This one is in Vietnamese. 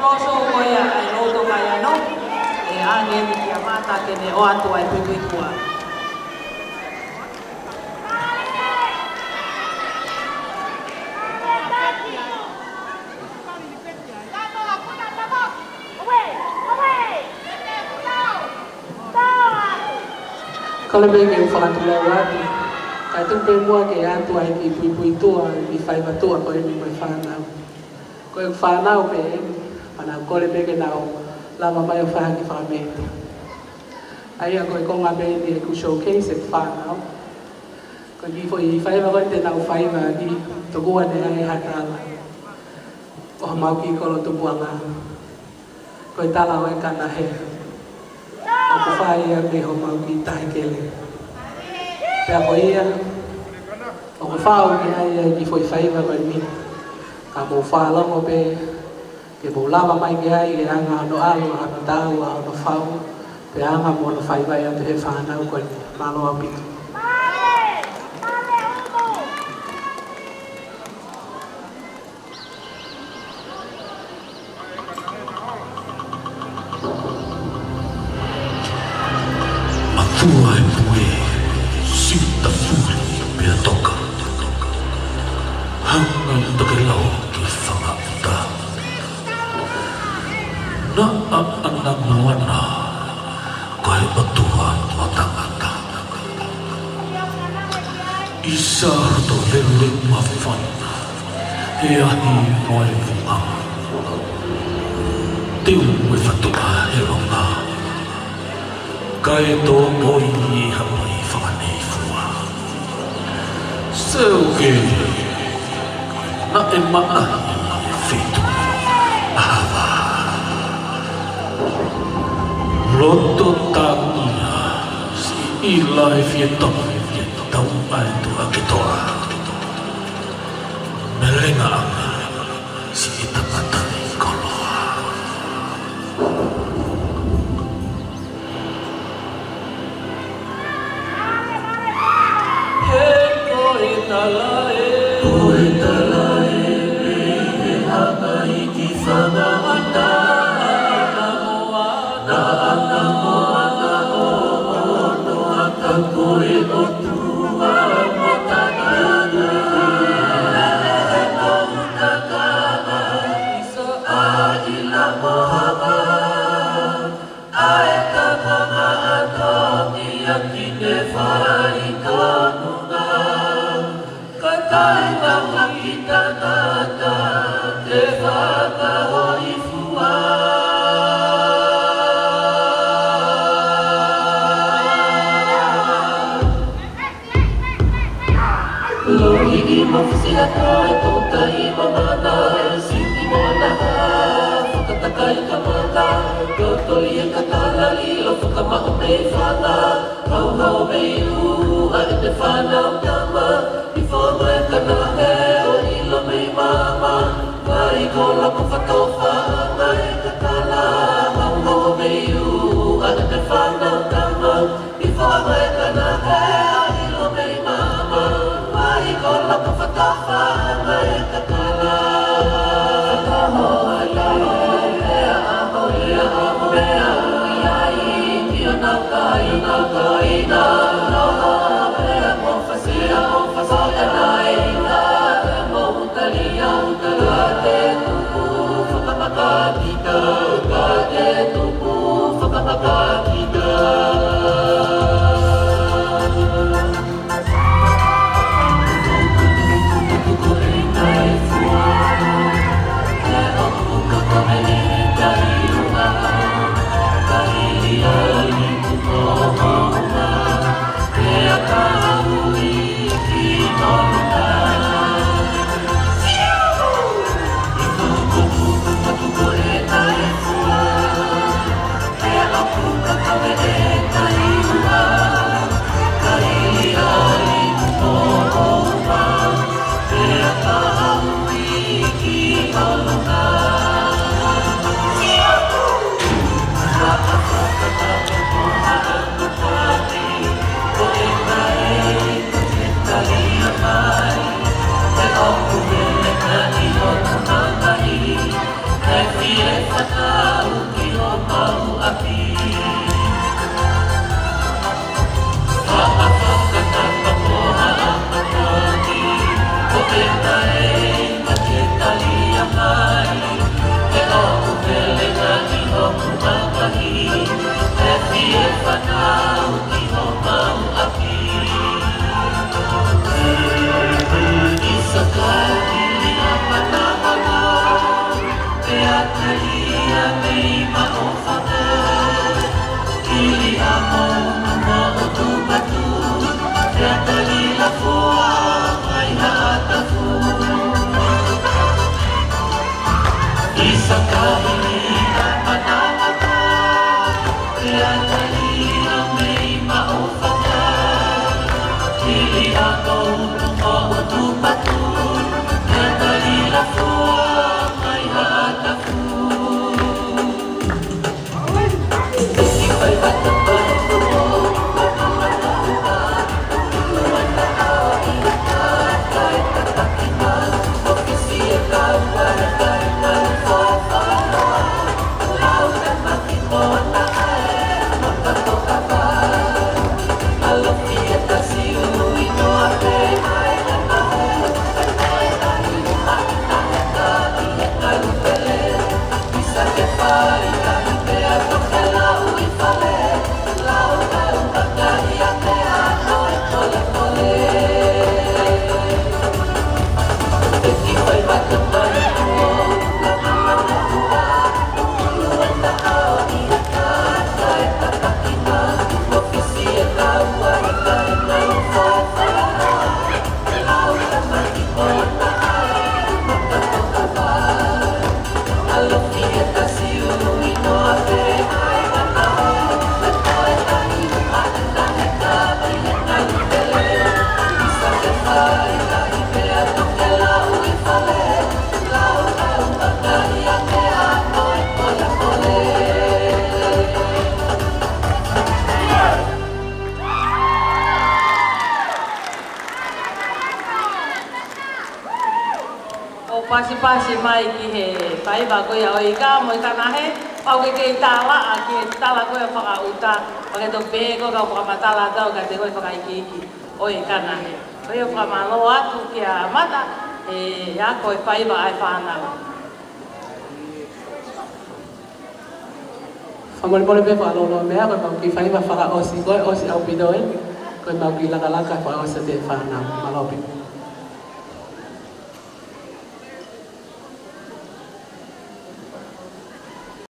Roso koia e roto mai ano. E ange ni kia mata ke ne o atua e pui pui kua. Kalau bagi whakatu lau atu, kai tu pe mua ke atua e ki pui pui tua, i whai matua ko e mi mai whanau. Koe whanau pe e, ana kole bege na o la ma mai fa ki fa ai a koe konga be di ku showcase e fa ko di fo i fa ba te na o fa ba di to go ane ai ha ta la o ma ki ko lo to bua o e kana he o ko fa ia me ho ma ki ta he te a ia o ko fa ki ai di fo i fa ba ba ni. Ka mo fa la mo be lama mai ki ai ke anga no alo a no tau a no fau Pe anga mo no whaiva ia te he whanau koe mi. Malo a pitu. Matua Na a ana moana, kay atua o tangata. Isa to lele mawhana, he ahi moe vunga. Teu e whatua he ronga. Kai tō moi i hapoi whakanei fua. Seu ke, na e Runtutan ilahi fiyatam fiyatam itu akitoa melenga si itamatan koloa Oh. Fuck a a fuck a fuck a fuck a a fuck a a fuck a fuck a fuck a fuck a fuck a fuck a fuck a a fuck a fuck a fuck a Ina ka, ina ka, ina ka, ina. ka, i ka, ka, ina ka, Oh. love. pasi pasi mai ki he. Pai ba ko ya o i ka mo ta na he pa ke ke ta a ke ta la ko ya uta pa ke to be ko ka pa ma la ta o ka te ko pa ka ki o i ka na he o yo pa ma a tu ke a ma ta e ya ko e pai ba ai pa na la Amor pole pe falo lo mea ko ki fai ma fara osi ko ki la la ka fara osi te fara au pidoi ko ma ki la la te fara na.